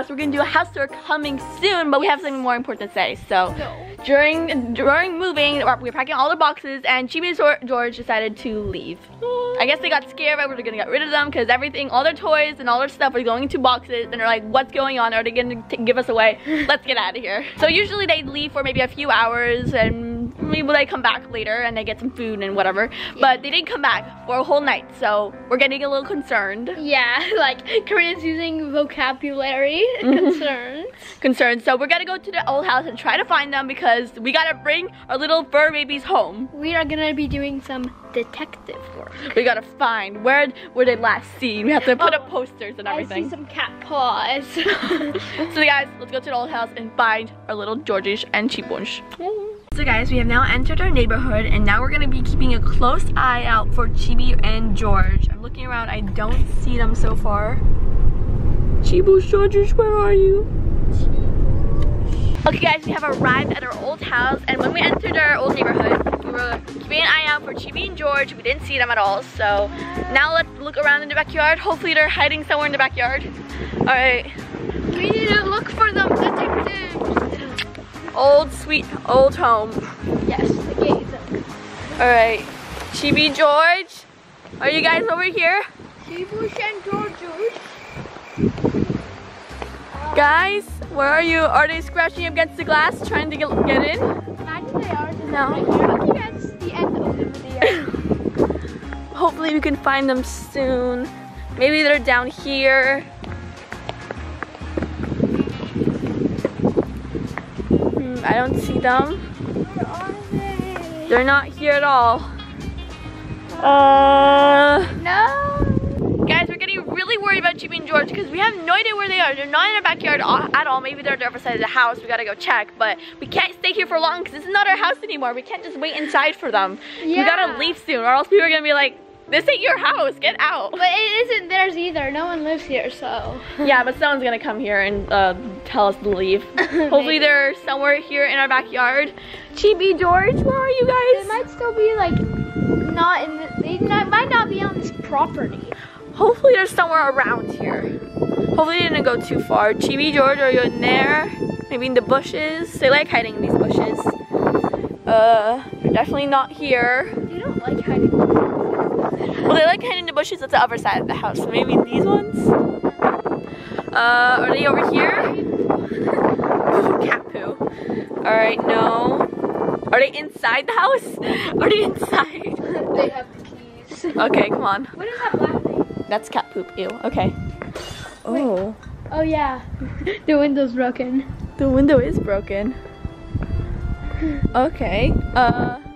house. We're gonna do a house tour coming soon, but we have something more important to say. So, during during moving, we we're packing all the boxes, and Chibi and George decided to leave. I guess they got scared that we were gonna get rid of them because everything, all their toys and all their stuff was going into boxes, and they're like, "What's going on? Are they gonna give us away? Let's get out of here." So usually they leave for maybe a few hours, and maybe they come back later and they get some food and whatever. But they didn't come back for a whole night, so we're getting a little concerned. Yeah, like Karina's using vocabulary mm-hmm. concerns. concerns. So we're gonna go to the old house and try to find them because we gotta bring our little fur babies home. We are gonna be doing some detective work. We gotta find where were they last seen. We have to put Oh, up posters and everything. I see some cat paws. so guys, let's go to the old house and find our little Georgish and Chibunch. So guys, we have now entered our neighborhood and now we're gonna be keeping a close eye out for Chibi and George. I'm looking around, I don't see them so far. Chibu, George, where are you? Okay guys, we have arrived at our old house and when we entered our old neighborhood, we were keeping an eye out for Chibi and George. We didn't see them at all, so now let's look around in the backyard. Hopefully they're hiding somewhere in the backyard. Alright, we need to look for them, detectives. Old sweet old home. Yes, the gate. Alright, Chibi, George, are you guys over here? Shibush and Georgius. Guys, where are you? Are they scratching against the glass trying to get, get in? Imagine they are. No. Right here. Look, that's the end of the video. Hopefully we can find them soon. Maybe they're down here. I don't see them. Where are they? They're not here at all. Uh, No. guys, we're getting really worried about Chibi and George because we have no idea where they are. They're not in our backyard at all. Maybe they're on the other side of the house. We gotta go check, but we can't stay here for long because this is not our house anymore. We can't just wait inside for them. We gotta leave soon, or else people are gonna be like, "This ain't your house. Get out." But it isn't theirs either. No one lives here, so. Yeah, but someone's gonna come here and uh, tell us to leave. Hopefully they're somewhere here in our backyard. Chibi, George, where are you guys? They might still be like not in the. They not, might not be on this property. Hopefully they're somewhere around here. Hopefully they didn't go too far. Chibi, George, are you in there? Maybe in the bushes? They like hiding in these bushes. Uh, they're definitely not here. They don't like hiding. Well, they like hiding in the bushes at the other side of the house. Maybe these ones? Uh, are they over here? Cat poo. Alright, no. Are they inside the house? Are they inside? they have the keys. Okay, come on. What is that black thing? That's cat poop. Ew. Okay. Oh. Oh yeah, the window's broken. The window is broken. Okay. Uh, Wait,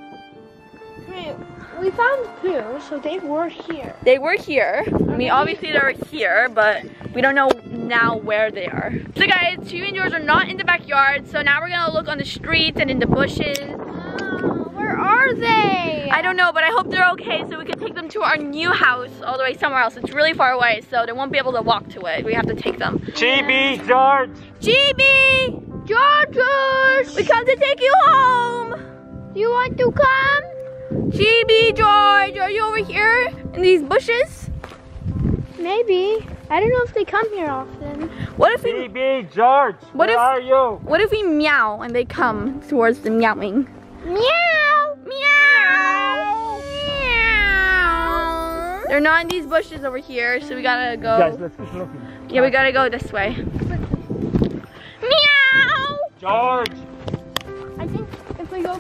we found two, so they were here. they were here. I mean, obviously they were here, but we don't know now where they are. So guys, Chibi and George are not in the backyard, so now we're gonna look on the streets and in the bushes. Oh, where are they? I don't know, but I hope they're okay so we can take them to our new house all the way somewhere else. It's really far away, so they won't be able to walk to it. We have to take them. GB, George. GB! George! We come to take you home! You want to come? GB, George, are you over here in these bushes? Maybe. I don't know if they come here often. What if we Chibi, George. What where if- are you? what if we meow and they come towards the meowing? Meow! Meow! Meow! They're not in these bushes over here, so we gotta go. Guys, let's keep looking. yeah, we gotta go this way. Meow! George, I think if we go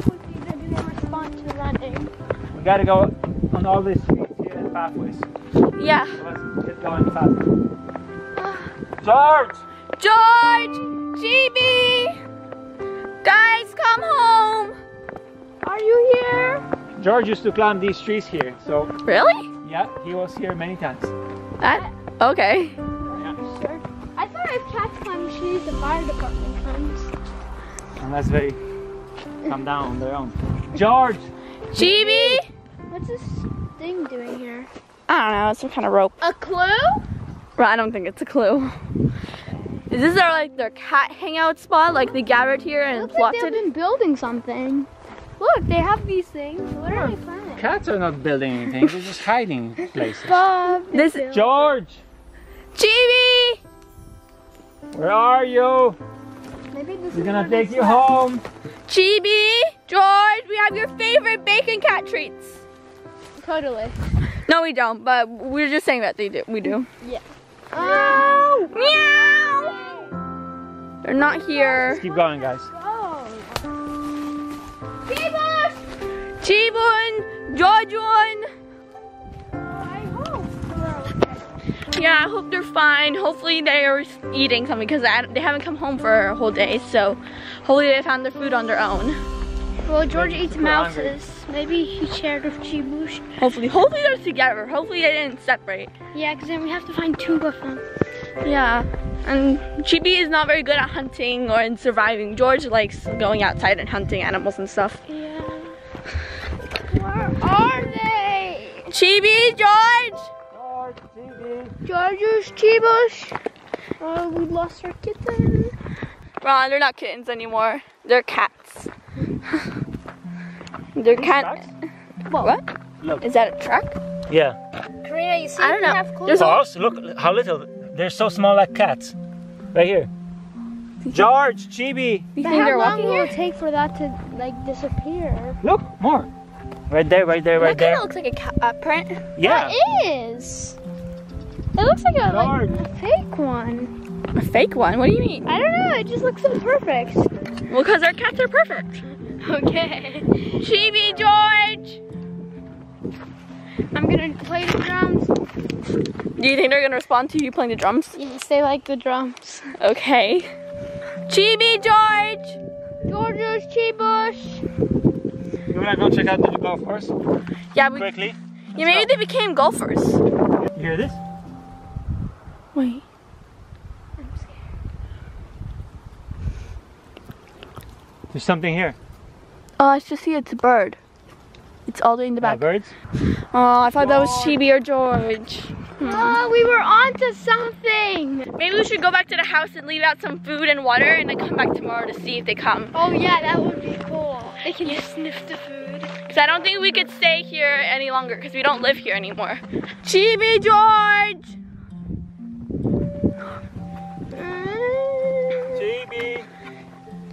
gonna to running. we gotta go on all these streets here and pathways. Yeah. So let's get going fast. George! George! GB! Guys, come home! Are you here? George used to climb these trees here, so Really? yeah, he was here many times. That okay. Yeah. Sure. I thought if cats climb trees, the fire department comes. Unless they come down on their own. George! Chibi. What's this thing doing here? I don't know, it's some kind of rope. A clue? Well, I don't think it's a clue. Is this their like their cat hangout spot? Like they gathered here and Looks like they've plotted? been building something. Look, they have these things. What are they hmm. planning? Cats are not building anything, they're just hiding places. Bob. This is George! Chibi. Where are you? Maybe this We're is gonna take you home. Chibi, George, we have your favorite bacon cat treats. Totally. No, we don't, but we're just saying that they do. We do. Yeah. Oh! Meow! They're not here. Keep going, guys. Oh. Chibun, Jojun. I hope they're okay. Yeah, I hope they're fine. Hopefully they're eating something because they haven't come home for a whole day. So hopefully they found their food on their own. Well, George eats super mouses. Maybe he shared with Chibush. Hopefully, hopefully they're together. Hopefully they didn't separate. Yeah, because then we have to find two of them. Yeah. And Chibi is not very good at hunting or in surviving. George likes going outside and hunting animals and stuff. Yeah. Where are they? Chibi, George! George, TV. George's Chibush. Oh, we lost our kitten. Ron, they're not kittens anymore. They're cats. they're cat. What? Look. Is that a truck? Yeah. Karina, you see I don't know. have clothes? There's a- look how little. They're so small like cats. Right here. George, Chibi. You But think how they're long will it take for that to like disappear? Look, more. Right there, right there, right that kind of looks like a cat uh, print. Yeah. It is. It looks like a, like, a fake one. A fake one? What do you mean? I don't know. It just looks so perfect. Well, because our cats are perfect. Okay. Chibi, George! I'm gonna play the drums. Do you think they're gonna respond to you playing the drums? Yes, they like the drums. Okay. Chibi, George! George's Chibush. You wanna go check out the golf course Yeah, we, quickly? yeah, maybe they became golfers. You hear this? Wait. There's something here. Oh, I just see it's a bird. It's all the way in the Uh, back. birds. Oh, I thought that was Chibi or George. Oh, we were onto something. Maybe we should go back to the house and leave out some food and water and then come back tomorrow to see if they come. Oh yeah, that would be cool. They can just sniff the food. Because I don't think we could stay here any longer because we don't live here anymore. Chibi George!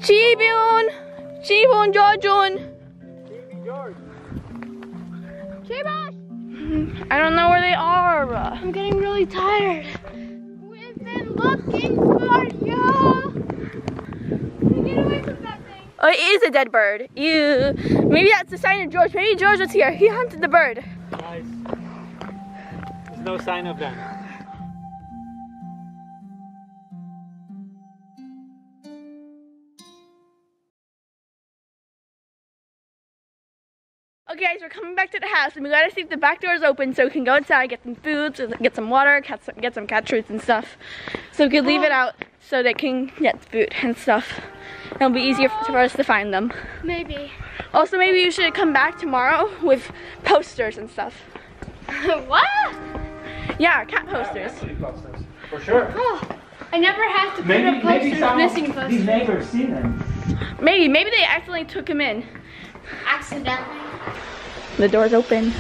Chibun! Chibun Georgeun! George. Chibush. I don't know where they are. I'm getting really tired. We've been looking for you. Get away from that thing. Oh, it is a dead bird. Ew. Maybe that's the sign of George. Maybe George was here. He hunted the bird. Guys, there's no sign of them. Guys, we're coming back to the house, and we gotta see if the back door is open so we can go outside, get some food, get some water, get some, get some cat treats and stuff. So we could leave it oh. out so they can get food and stuff. It'll be easier for us to find them. Maybe. Also, maybe you should come back tomorrow with posters and stuff. what? Yeah, cat posters. For sure. Oh, I never have to put Maybe, a poster maybe some missing of poster. these neighbors seen them. Maybe, maybe they accidentally took him in. Accidentally. The door's open.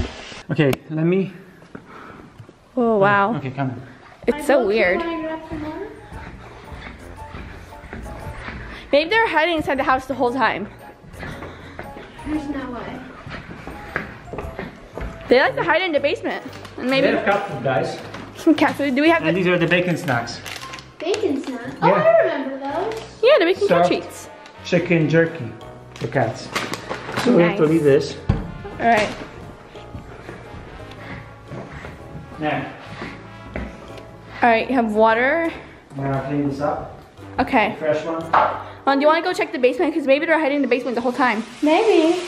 Okay, let me. Oh, wow. Okay, come on. It's so weird. Maybe they're hiding inside the house the whole time. There's no way. They like to hide in the basement. And maybe They have cat food, guys. some cat food. Do we have And the, these are the bacon snacks. Bacon snack. Oh, I remember those. Yeah, they're making cat treats. Chicken jerky for cats. So we have to leave this. Alright. Now, Alright, you have water. I'm gonna clean this up. Okay. Fresh one. Um, do you want to go check the basement? Because maybe they're hiding in the basement the whole time. Maybe.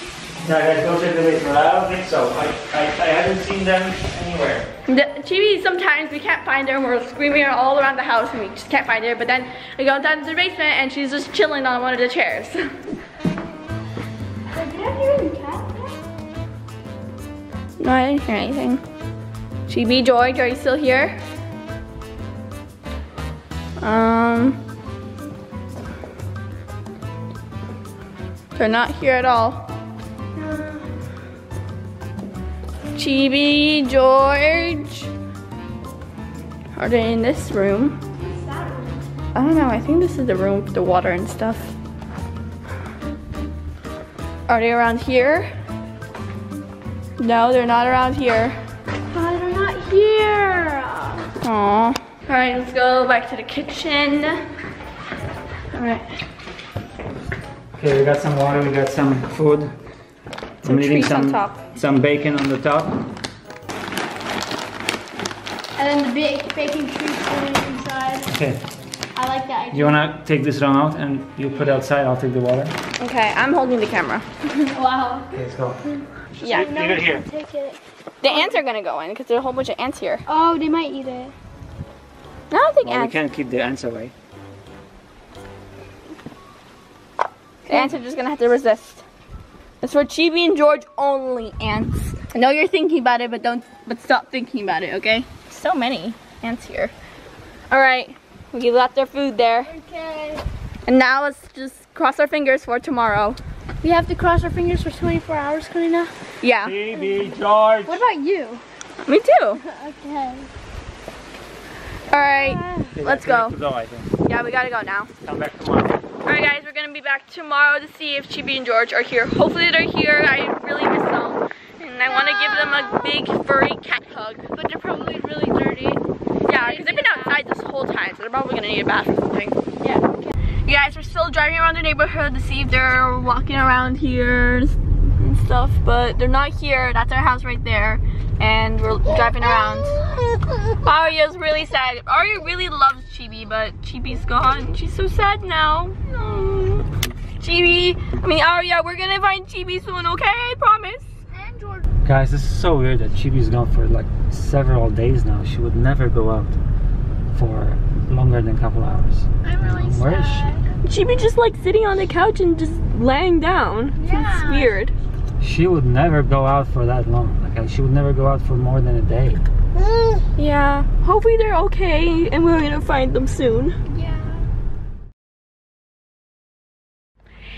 Yeah, guys, go check the basement. I don't think so. I, I, I haven't seen them anywhere. The Chibi, sometimes we can't find her and we're screaming her all around the house and we just can't find her. But then we go down to the basement and she's just chilling on one of the chairs. no, I didn't hear anything. Chibi, George, are you still here? Um, they're not here at all. Chibi, George. Are they in this room? I don't know. I think this is the room with the water and stuff. Are they around here? No, they're not around here. Oh, they're not here. Aww. All right, let's go back to the kitchen. All right. Okay, we got some water, we got some food. Some I'm leaving treats on some, top. some bacon on the top. And then the big baking treats going inside. Okay, I like that idea. you wanna take this round out and you put it outside, I'll take the water? Okay, I'm holding the camera. Wow. Okay, let's go. Yeah. Leave it here. Take it. The ants are gonna go in because there's a whole bunch of ants here. Oh, they might eat it. I don't think Well, we ants. can't keep the ants away. The ants are just gonna have to resist. It's for Chibi and George only ants. I know you're thinking about it, but don't. But stop thinking about it, okay? So many ants here. All right, we left our food there, Okay. and now let's just cross our fingers for tomorrow. We have to cross our fingers for 24 hours, Karina. Yeah, Baby George! What about you? me too. Okay. All right, uh, let's go. to go, I think. Yeah, we gotta go now. Come back tomorrow. All right, guys, we're gonna be back tomorrow to see if Chibi and George are here. Hopefully, they're here. I really miss them, and I want to give them a big furry cat hug. But they're probably really dirty. Yeah, because they've been outside this whole time, so they're probably gonna need a bath or something. Yeah. You guys, we're still driving around the neighborhood to see if they're walking around here and stuff, but they're not here. That's our house right there, and we're driving around. Arya's really sad. Arya really loves Chibi, but Chibi's gone. She's so sad now. Mm. Chibi, I mean Arya, we're gonna find Chibi soon, okay? I promise. Guys, this is so weird that Chibi's gone for like several days now. She would never go out for longer than a couple hours. I'm really sad. Where is she? Chibi just like sitting on the couch and just laying down. Yeah. It's weird. She would never go out for that long. Like she would never go out for more than a day. Yeah. Hopefully they're okay and we're gonna find them soon. Yeah.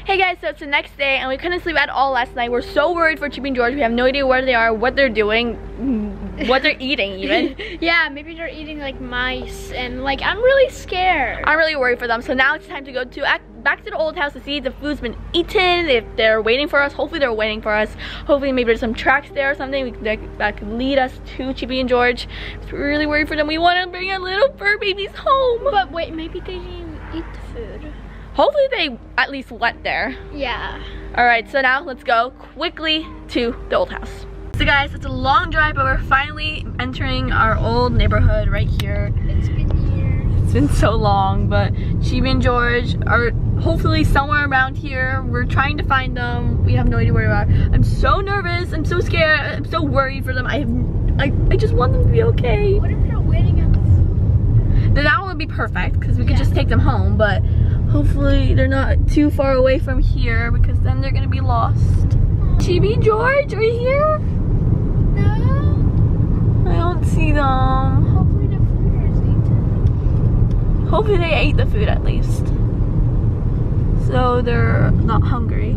Hey guys, so it's the next day and we couldn't sleep at all last night. We're so worried for Chibi and George. We have no idea where they are, what they're doing, mm, what they're eating even. yeah, maybe they're eating like mice and like I'm really scared. I'm really worried for them. So now it's time to go to ac- back to the old house to see if the food's been eaten, if they're waiting for us. Hopefully they're waiting for us. Hopefully maybe there's some tracks there or something that, that could lead us to Chibi and George. We're really worried for them. We want to bring our little fur babies home. But wait, maybe they didn't eat the food. Hopefully they at least went there. Yeah. All right, so now let's go quickly to the old house. So guys, it's a long drive, but we're finally entering our old neighborhood right here. It's been years. It's been so long, but Chibi and George are hopefully somewhere around here. We're trying to find them. We have no idea where they are. I'm so nervous. I'm so scared. I'm so worried for them. I, I, I just want them to be okay. What if they're waiting at the? Then that would be perfect because we could just take them home, but hopefully they're not too far away from here because then they're gonna be lost. Chibi, George, are you here? No. I don't see them. Hopefully the food is eaten. Hopefully they ate the food at least. So they're not hungry.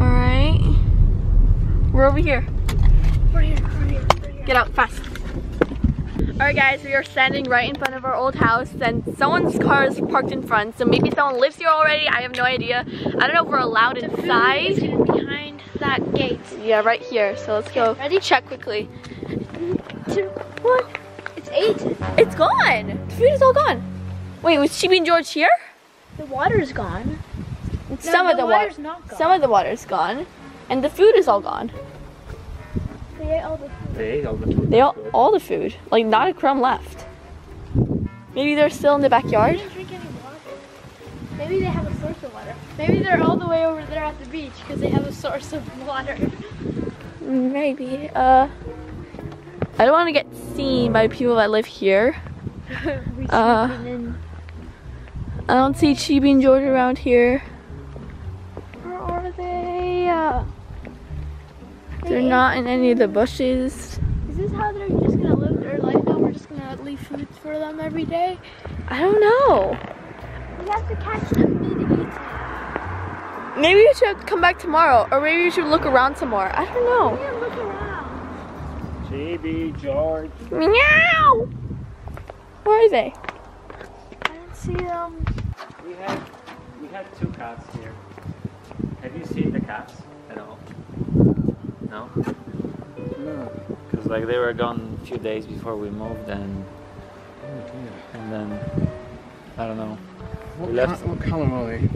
Alright. We're over here. We're here. We're here. We're here. Get out fast. Alright guys, we are standing right in front of our old house and someone's car is parked in front. So maybe someone lives here already. I have no idea. I don't know if we're allowed The inside. behind that gate. Yeah, right here. So let's go ready? check quickly. Two. What? It's eight. It's gone. The food is all gone. Wait, was Chibi and George here? The water's gone. some no, of the, water's water. not gone. Some of the water's gone. And the food is all gone. They ate all the food. They ate all the food. They all, all the food. Like not a crumb left. Maybe they're still in the They backyard. didn't drink any water. Maybe they have a source of water. Maybe they're all the way over there at the beach because they have a source of water. Maybe. Uh I don't want to get seen by people that live here. Uh. I don't see Chibi and George around here. Where are they? Uh, They're not in any of the bushes. Is this how they're just gonna live their life now? We're just gonna leave food for them every day? I don't know. We have to catch them. Maybe we should come back tomorrow, or maybe we should look around some more. I don't know. Yeah, look around. Chibi, George. Meow! Where are they? I didn't see them. We had we had two cats here. Have you seen the cats at all? No. No. Because like they were gone a few days before we moved, and Oh and then I don't know. What, We left- what colour are they?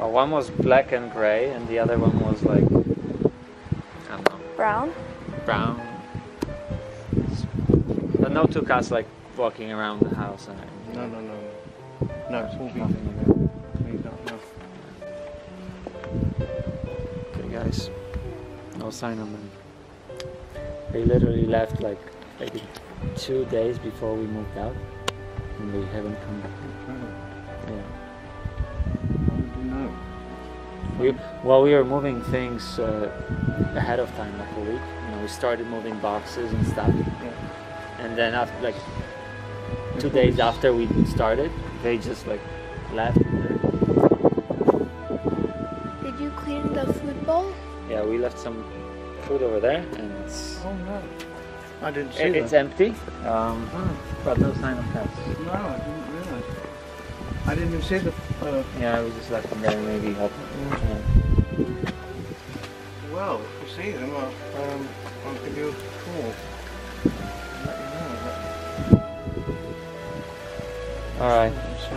Uh, one was black and gray, and the other one was like I don't know, Brown. Brown. But no two cats like walking around the house and everything. No, no, no. No, it's all Nothing been like that. cleaned up now. Okay, guys. No sign of them. They literally left like maybe two days before we moved out, and they haven't come back. Yeah. You know? We well, we were moving things uh, ahead of time, like a week. You know, we started moving boxes and stuff, and then after like two days after we started, they just like left. Did you clean the food bowl? Yeah, we left some food over there, and it's Oh no. I didn't see it- it's empty. Um, Oh, but no sign of cats. no, I didn't realise. I didn't even see the. Uh, Yeah, we just left them there, maybe help. Yeah. well, if you see them, I'll, um, I'll give you a call. Let you know. All right,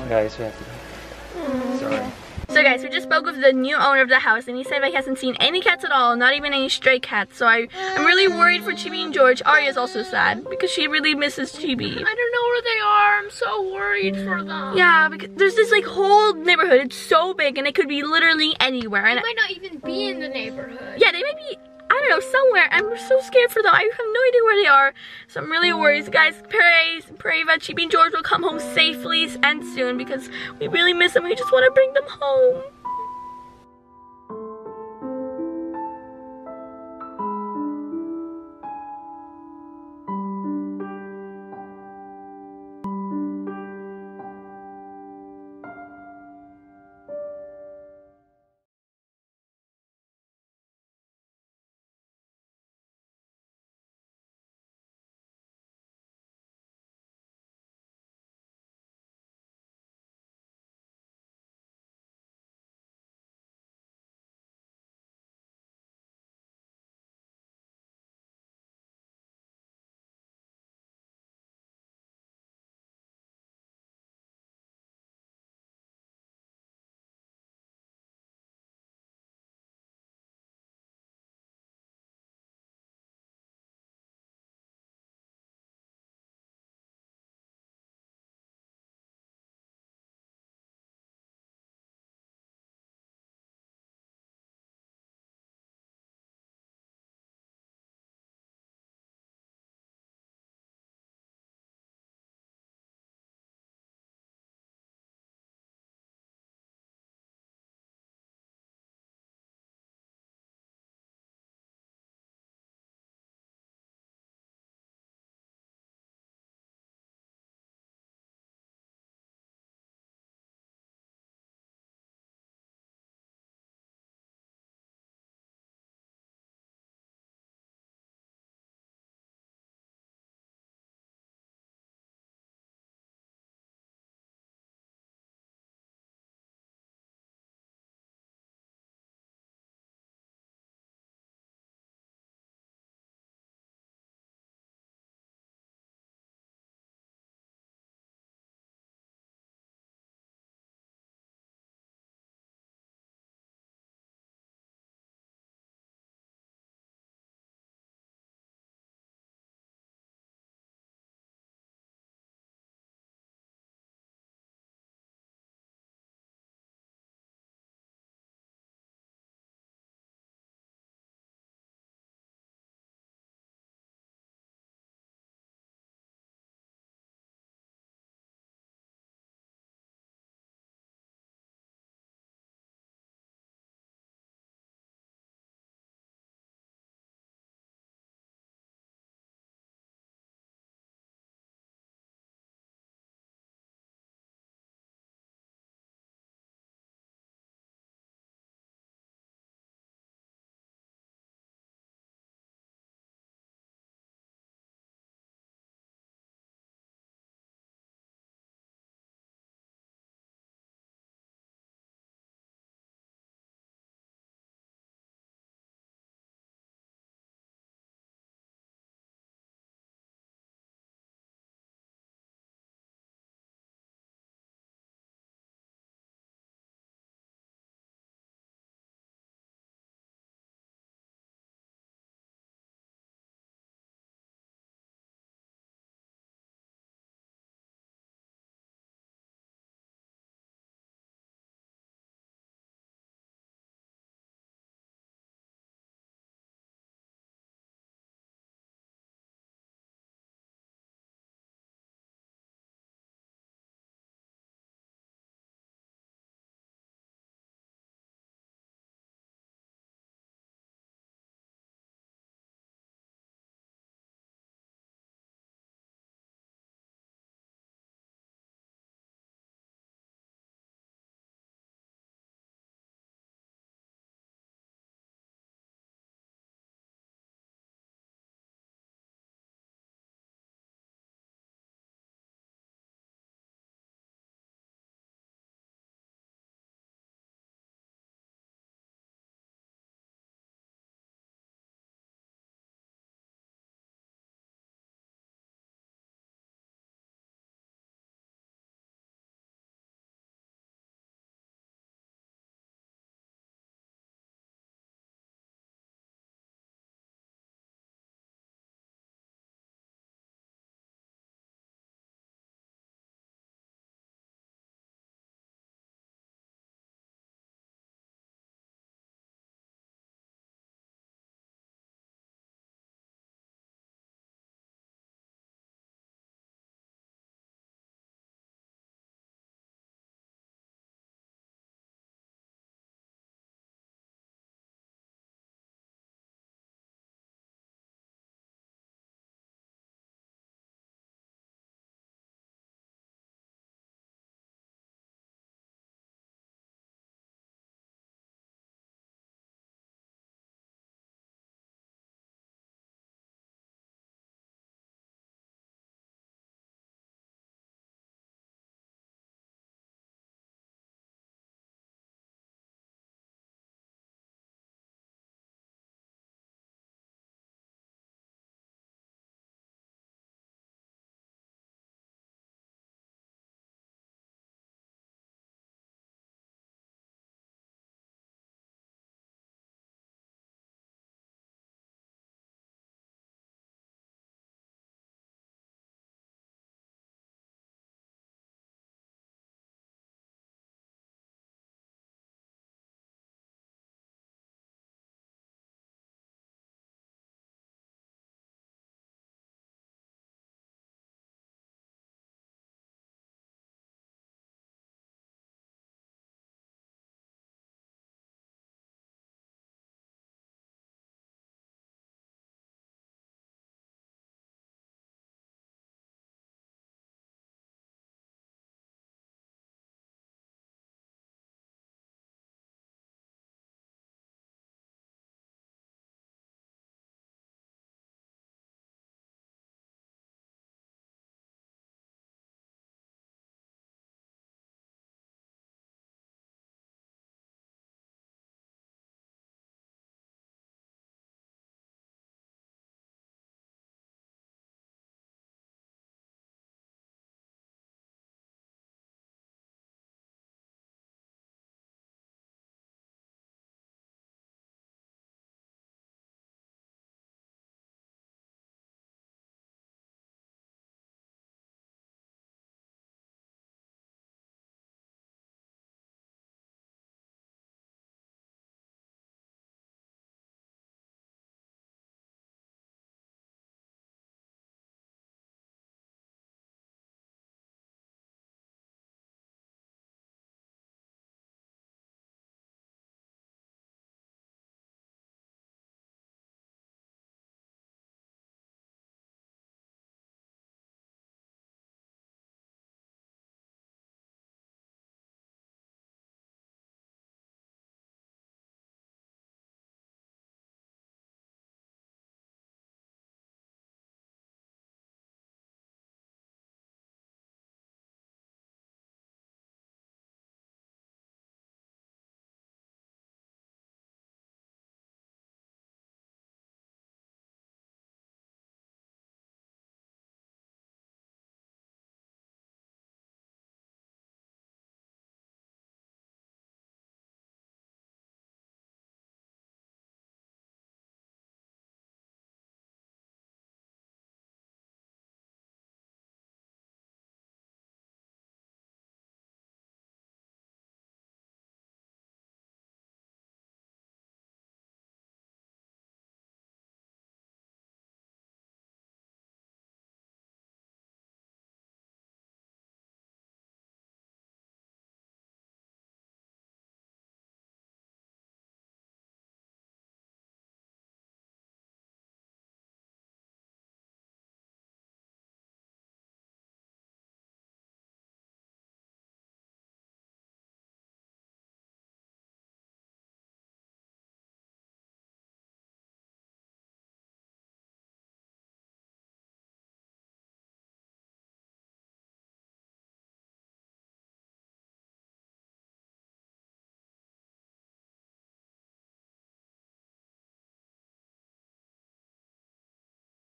guys, we have to. Sorry. So guys, we just spoke with the new owner of the house and he said that he hasn't seen any cats at all, not even any stray cats. So I, I'm really worried for Chibi and George. Arya's also sad because she really misses Chibi. I don't know where they are. I'm so worried for them. Yeah, because there's this like whole neighborhood. It's so big and it could be literally anywhere. They And might not even be in the neighborhood. yeah, they might be, I don't know, somewhere. I'm so scared for them. I have no idea where they are. So I'm really worried. Guys, pray, pray that Chibi and George will come home safely and soon because we really miss them. We just want to bring them home.